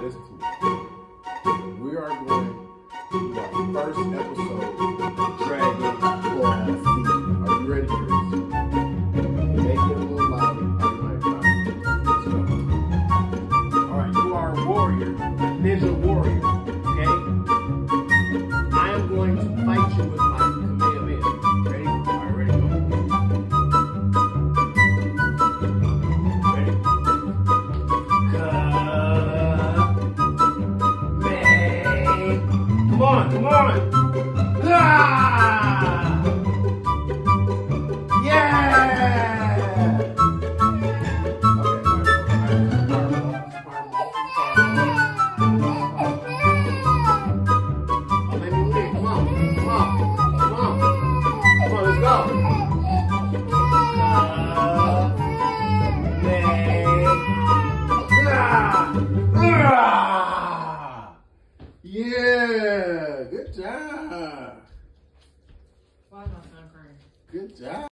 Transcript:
Listen to me. We are going to do our first episode of Dragon Ball Z. Are you ready for this? Make it a little louder. All right, you are a warrior, on, come on. Yeah, good job. Why am I not crying? Good job.